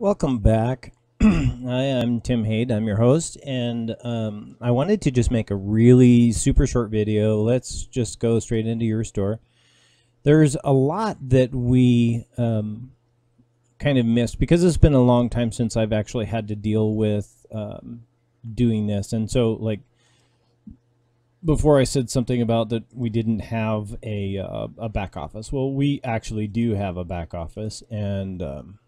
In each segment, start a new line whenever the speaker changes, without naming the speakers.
Welcome back. Hi, I'm Tim Haid. I'm your host, and um, I wanted to just make a really super short video. Let's just go straight into your store. There's a lot that we um, kind of missed because it's been a long time since I've actually had to deal with um, doing this, and so like before I said something about that we didn't have a uh, a back office. Well, we actually do have a back office, and um,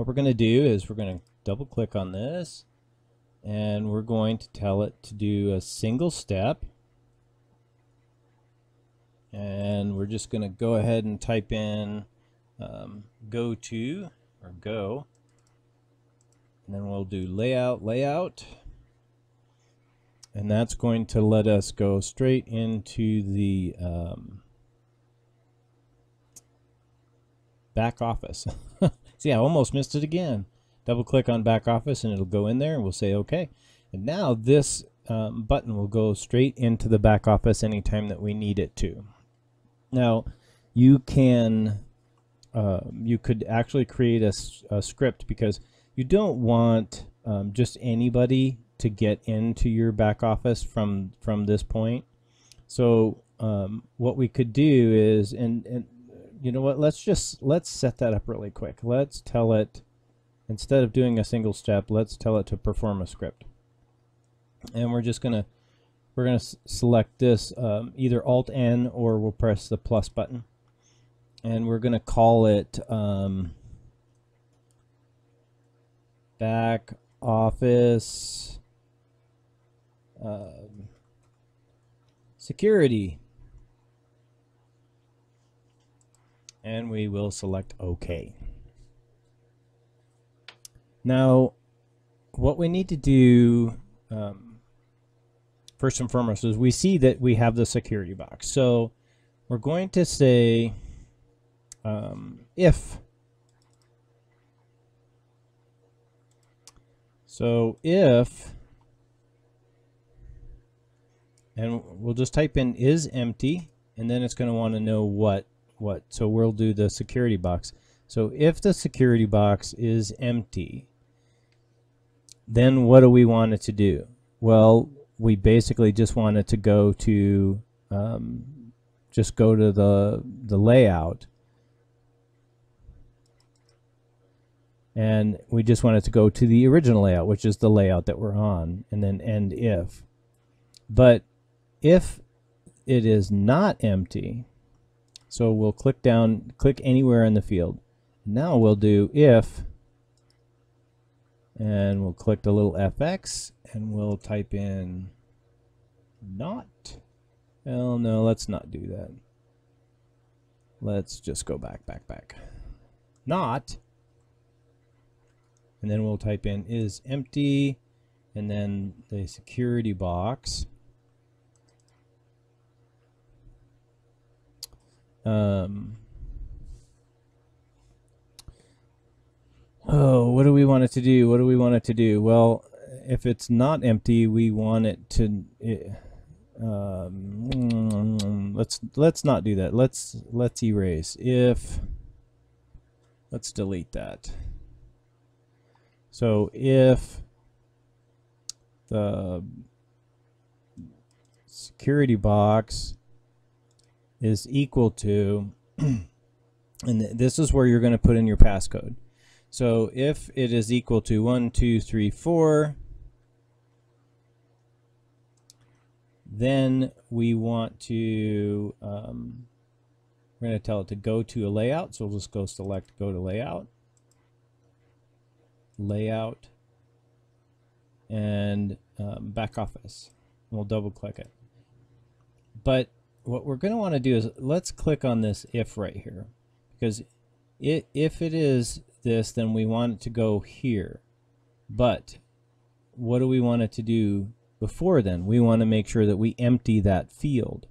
what we're going to do is we're going to double click on this and we're going to tell it to do a single step. And we're just going to go ahead and type in um, go to or go. And then we'll do layout layout. And that's going to let us go straight into the um, back office See, I almost missed it again. Double click on back office and it'll go in there and we'll say OK. And now this um, button will go straight into the back office anytime that we need it to. Now, you can, uh, you could actually create a, a, script because you don't want um, just anybody to get into your back office from from this point. So um, what we could do is, and, and you know what, let's just, let's set that up really quick. Let's tell it, instead of doing a single step, let's tell it to perform a script. And we're just going to, we're going to select this um, either Alt N or we'll press the plus button. And we're going to call it um, back office um, security. And we will select OK. Now, what we need to do um, first and foremost is we see that we have the security box. So we're going to say um, if. So if, and we'll just type in is empty, and then it's going to want to know what what? So we'll do the security box. So if the security box is empty, then what do we want it to do? Well, we basically just want it to go to um, just go to the the layout and we just want it to go to the original layout which is the layout that we're on and then end if but if it is not empty so we'll click down, click anywhere in the field. Now we'll do if, and we'll click the little fx, and we'll type in not. Well, no, let's not do that. Let's just go back, back, back. Not. And then we'll type in is empty, and then the security box. Um, oh, what do we want it to do? What do we want it to do? Well, if it's not empty, we want it to. Um, let's let's not do that. Let's let's erase. If let's delete that. So if the security box is equal to, and this is where you're going to put in your passcode. So if it is equal to 1, 2, 3, 4, then we want to, um, we're going to tell it to go to a layout. So we'll just go select go to layout, layout, and um, back office. We'll double click it. But what we're going to want to do is let's click on this if right here. Because it, if it is this then we want it to go here. But what do we want it to do before then? We want to make sure that we empty that field.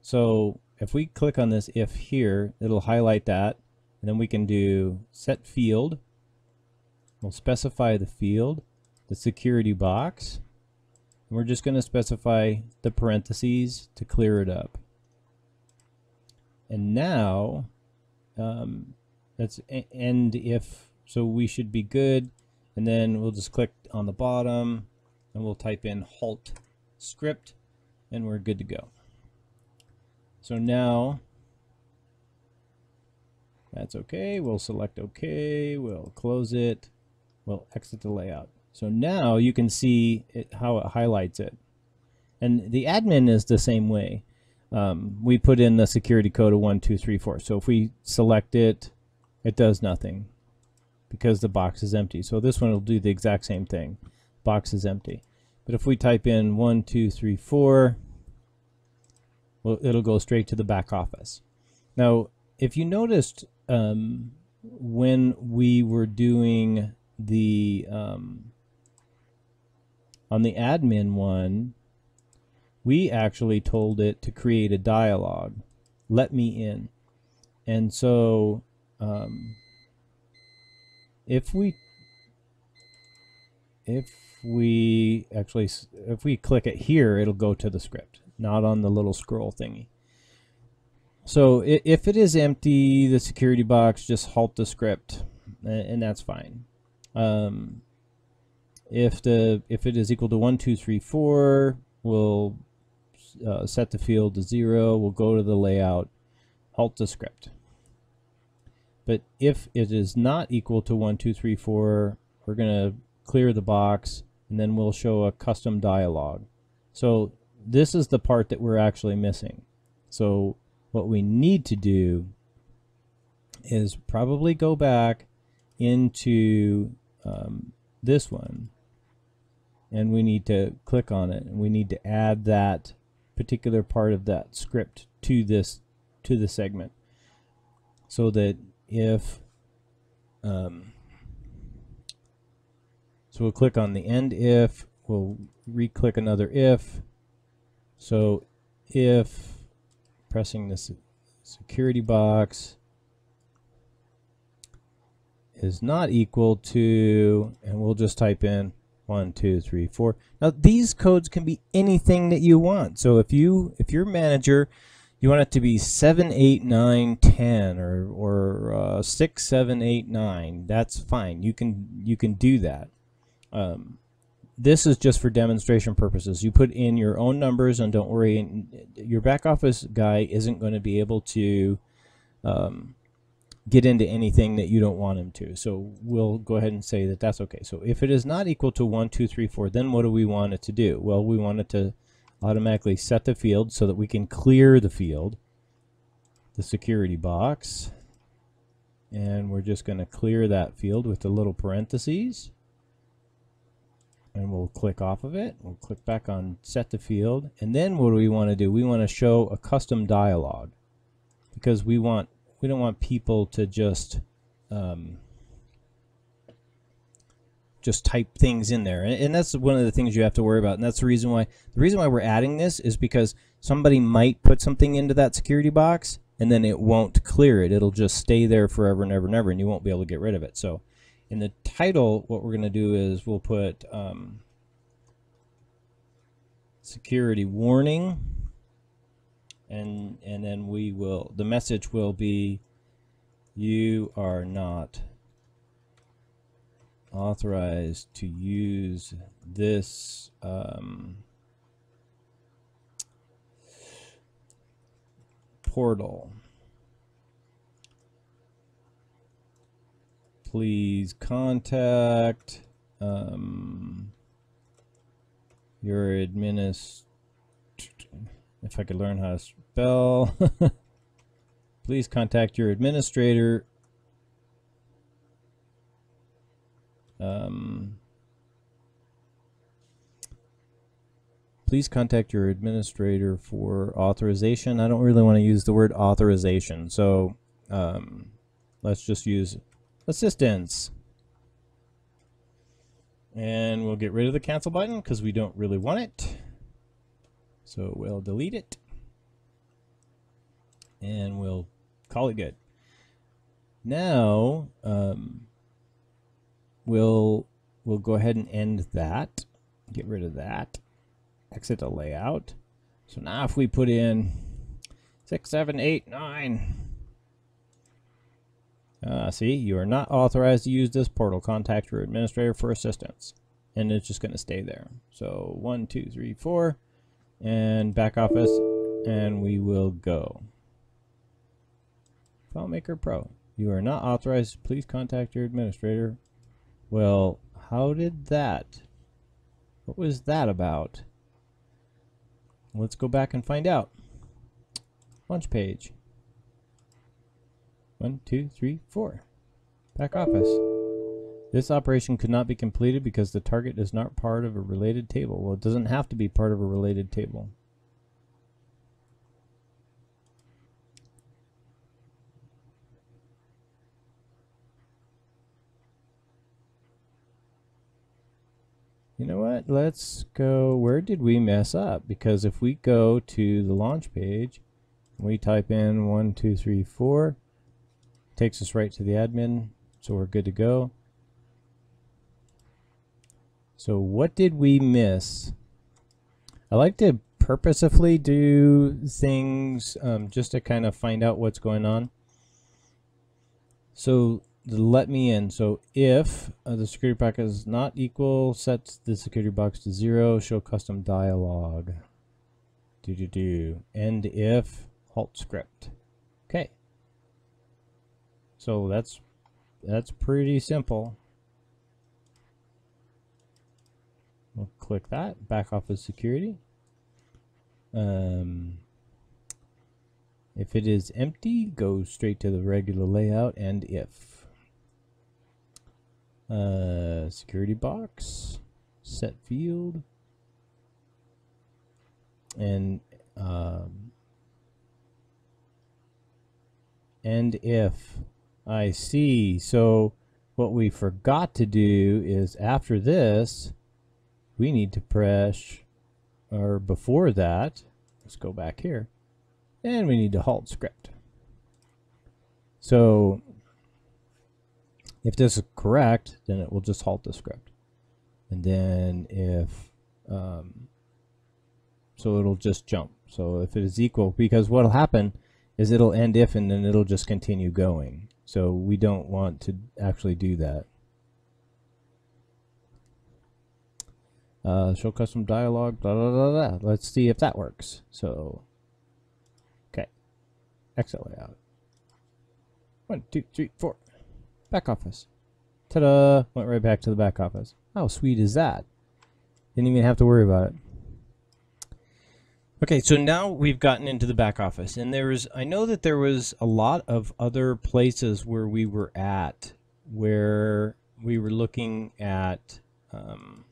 So if we click on this if here it'll highlight that. And then we can do set field. We'll specify the field the security box we're just going to specify the parentheses to clear it up. And now, um, let's end if So we should be good. And then we'll just click on the bottom and we'll type in halt script and we're good to go. So now that's okay. We'll select OK. We'll close it. We'll exit the layout. So now you can see it, how it highlights it. And the admin is the same way. Um, we put in the security code of 1234. So if we select it, it does nothing because the box is empty. So this one will do the exact same thing. Box is empty. But if we type in 1234, well, it'll go straight to the back office. Now, if you noticed um, when we were doing the um, on the admin one, we actually told it to create a dialog, let me in. And so um, if we if we actually if we click it here it'll go to the script not on the little scroll thingy. So if it is empty the security box just halt the script and that's fine. Um, if the if it is equal to one two three four we'll uh, set the field to zero. We'll go to the layout halt the script. But if it is not equal to one two three four we're gonna clear the box and then we'll show a custom dialog. So this is the part that we're actually missing. So what we need to do is probably go back into um, this one and we need to click on it. And we need to add that particular part of that script to this to the segment. So that if um, so we'll click on the end if we'll re-click another if. So if pressing this security box is not equal to, and we'll just type in one, two, three, four. Now these codes can be anything that you want. So if you, if your manager, you want it to be seven, eight, nine, ten, or or uh, six, seven, eight, nine. That's fine. You can you can do that. Um, this is just for demonstration purposes. You put in your own numbers, and don't worry, your back office guy isn't going to be able to um, get into anything that you don't want him to. So we'll go ahead and say that that's okay. So if it is not equal to 1, 2, 3, 4, then what do we want it to do? Well, we want it to automatically set the field so that we can clear the field, the security box. And we're just going to clear that field with the little parentheses. And we'll click off of it. We'll click back on set the field. And then what do we want to do? We want to show a custom dialog because we want we don't want people to just um, just type things in there. And, and, that's one of the things you have to worry about. And that's the reason why the reason why we're adding this is because somebody might put something into that security box and then it won't clear it. It'll just stay there forever and ever and ever and you won't be able to get rid of it. So in the title what we're going to do is we'll put um, security warning and and then we will the message will be you are not authorized to use this um, portal. Please contact um, your administrator if I could learn how to spell. Please contact your administrator. Um, please contact your administrator for authorization. I don't really want to use the word authorization, so um, let's just use assistance. And we'll get rid of the cancel button because we don't really want it. So we'll delete it and we'll call it good. Now um, we'll we'll go ahead and end that. Get rid of that. Exit the layout. So now if we put in six, seven, eight, nine. Uh, see, you are not authorized to use this portal. Contact your administrator for assistance. And it's just going to stay there. So one, two, three, four, and back office, and we will go. FileMaker Pro. You are not authorized. Please contact your administrator. Well, how did that? What was that about? Let's go back and find out. Launch page. One, two, three, four. Back office. This operation could not be completed because the target is not part of a related table. Well, it doesn't have to be part of a related table. You know Let's go, where did we mess up? Because if we go to the launch page, we type in one, two, three, four, takes us right to the admin, so we're good to go. So what did we miss? I like to purposefully do things um, just to kind of find out what's going on. So let me in. So if uh, the security packet is not equal, sets the security box to zero, show custom dialog. Do do do. End if halt script. Okay. So that's that's pretty simple. We'll click that. Back off office security. Um, if it is empty, go straight to the regular layout and if. Uh, security box, set field, and um, and if I see. So what we forgot to do is after this, we need to press, or before that, let's go back here, and we need to halt script. So if this is correct, then it will just halt the script. And then if, um, so it'll just jump. So if it is equal, because what'll happen is it'll end if and then it'll just continue going. So we don't want to actually do that. Uh, show custom dialog. Let's see if that works. So, okay. Exit layout. One, two, three, four. Back office. Ta-da! Went right back to the back office. How sweet is that? Didn't even have to worry about it. Okay, so now we've gotten into the back office, and there's, I know that there was a lot of other places where we were at, where we were looking at, um,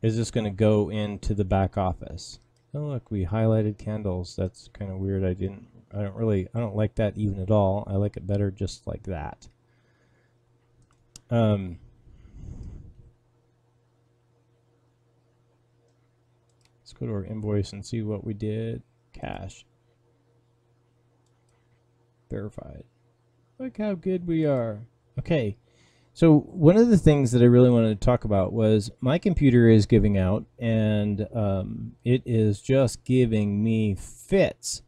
is this going to go into the back office? Oh, look, we highlighted candles. That's kind of weird. I didn't I don't really, I don't like that even at all. I like it better just like that. Um, let's go to our invoice and see what we did. Cash. Verified. Look how good we are. Okay. So one of the things that I really wanted to talk about was my computer is giving out and um, it is just giving me fits.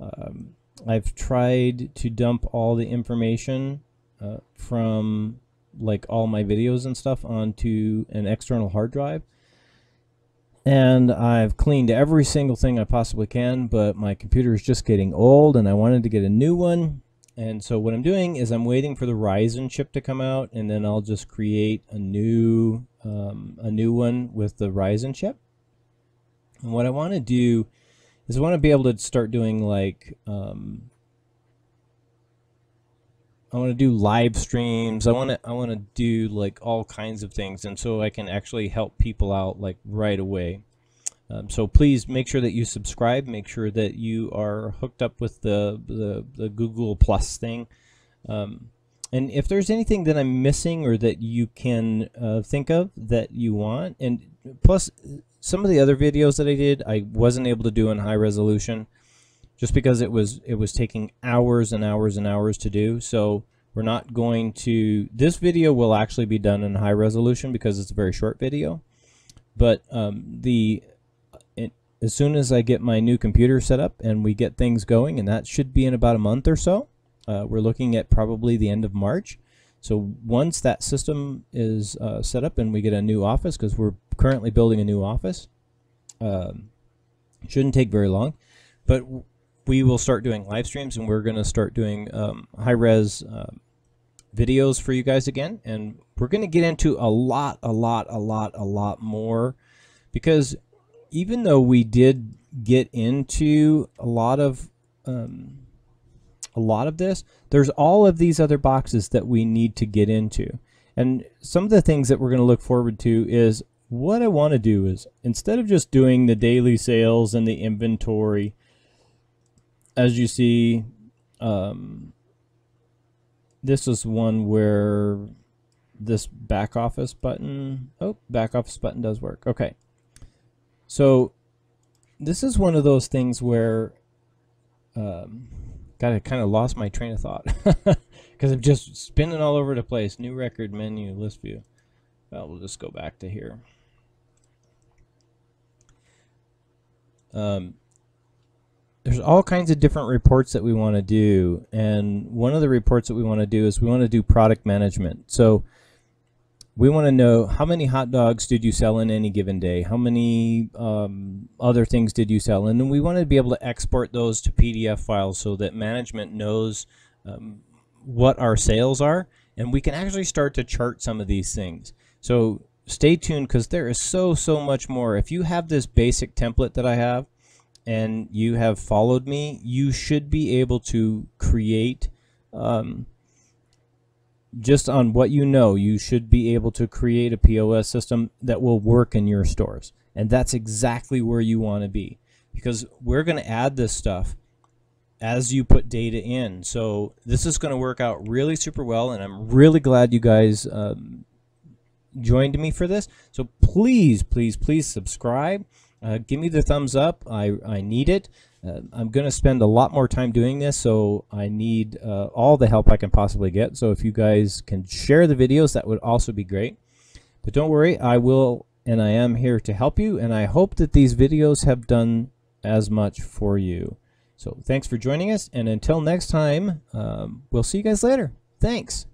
Um, I've tried to dump all the information uh, from like all my videos and stuff onto an external hard drive. And I've cleaned every single thing I possibly can, but my computer is just getting old and I wanted to get a new one. And so what I'm doing is I'm waiting for the Ryzen chip to come out and then I'll just create a new um, a new one with the Ryzen chip. And what I want to do is I want to be able to start doing like um, I want to do live streams. I want to I want to do like all kinds of things, and so I can actually help people out like right away. Um, so please make sure that you subscribe. Make sure that you are hooked up with the the, the Google Plus thing. Um, and if there's anything that I'm missing or that you can uh, think of that you want, and plus some of the other videos that I did, I wasn't able to do in high resolution just because it was it was taking hours and hours and hours to do. So we're not going to, this video will actually be done in high resolution because it's a very short video. But um, the it, as soon as I get my new computer set up and we get things going, and that should be in about a month or so, Uh, we're looking at probably the end of March. So once that system is uh, set up and we get a new office, because we're currently building a new office, um, shouldn't take very long. But we will start doing live streams and we're going to start doing um, high res uh, videos for you guys again. And we're going to get into a lot, a lot, a lot, a lot more because even though we did get into a lot of um, a lot of this, there's all of these other boxes that we need to get into. And some of the things that we're going to look forward to is what I want to do is instead of just doing the daily sales and the inventory, as you see, um, this is one where this back office button, oh, back office button does work. Okay. So this is one of those things where, um, God, I kind of lost my train of thought because I'm just spinning all over the place. New record menu, list view. Well, we'll just go back to here. Um, there's all kinds of different reports that we want to do, and one of the reports that we want to do is we want to do product management. So we want to know how many hot dogs did you sell in any given day? How many um, other things did you sell? And then we want to be able to export those to PDF files so that management knows um, what our sales are, and we can actually start to chart some of these things. So stay tuned because there is so, so much more. If you have this basic template that I have and you have followed me, you should be able to create um, just on what you know, you should be able to create a POS system that will work in your stores. And that's exactly where you want to be because we're going to add this stuff as you put data in. So this is going to work out really super well, and I'm really glad you guys um, joined me for this. So please, please, please subscribe. Uh, give me the thumbs up. I, I need it. Uh, I'm going to spend a lot more time doing this, so I need uh, all the help I can possibly get. So if you guys can share the videos, that would also be great. But don't worry, I will and I am here to help you, and I hope that these videos have done as much for you. So thanks for joining us, and until next time, um, we'll see you guys later. Thanks.